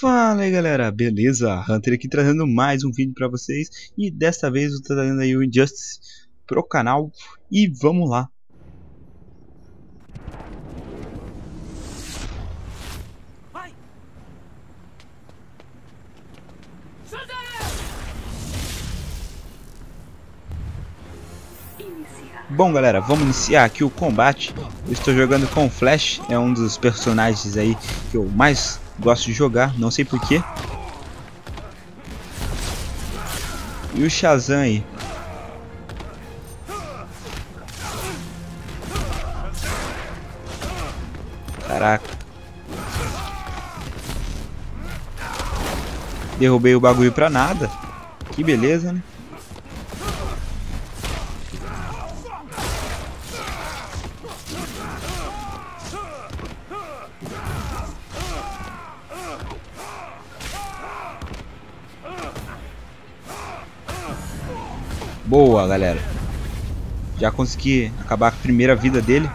Fala aí galera, beleza? Hunter aqui trazendo mais um vídeo pra vocês. E desta vez eu tô trazendo aí o Injustice pro canal. E vamos lá. Bom galera, vamos iniciar aqui o combate. Eu estou jogando com o Flash, é um dos personagens aí que eu mais gosto de jogar, não sei porquê E o Shazam aí? Caraca. Derrubei o bagulho pra nada. Que beleza, né? Boa, galera. Já consegui acabar com a primeira vida dele.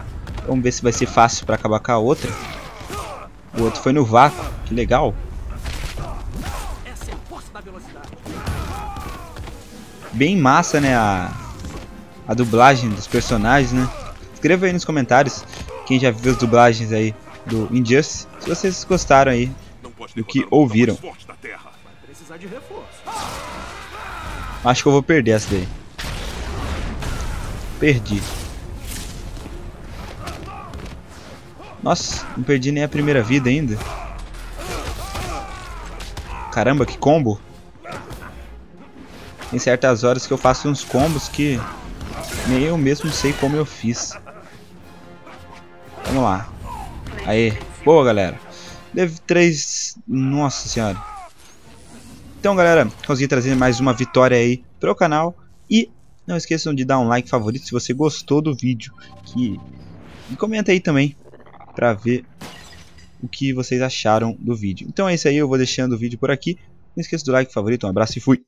Vamos ver se vai ser fácil para acabar com a outra. O outro foi no vácuo. Que legal. Bem massa, né? A, a dublagem dos personagens, né? Escreva aí nos comentários quem já viu as dublagens aí do Injustice. Se vocês gostaram aí do que ouviram. Acho que eu vou perder essa daí. Perdi. Nossa, não perdi nem a primeira vida ainda. Caramba, que combo. Tem certas horas que eu faço uns combos que nem eu mesmo sei como eu fiz. Vamos lá. Aê. Boa, galera. Deve 3... Nossa senhora. Então, galera, consegui trazer mais uma vitória aí pro canal. E não esqueçam de dar um like favorito se você gostou do vídeo. Que... E comenta aí também para ver o que vocês acharam do vídeo. Então é isso aí, eu vou deixando o vídeo por aqui. Não esqueça do like favorito, um abraço e fui!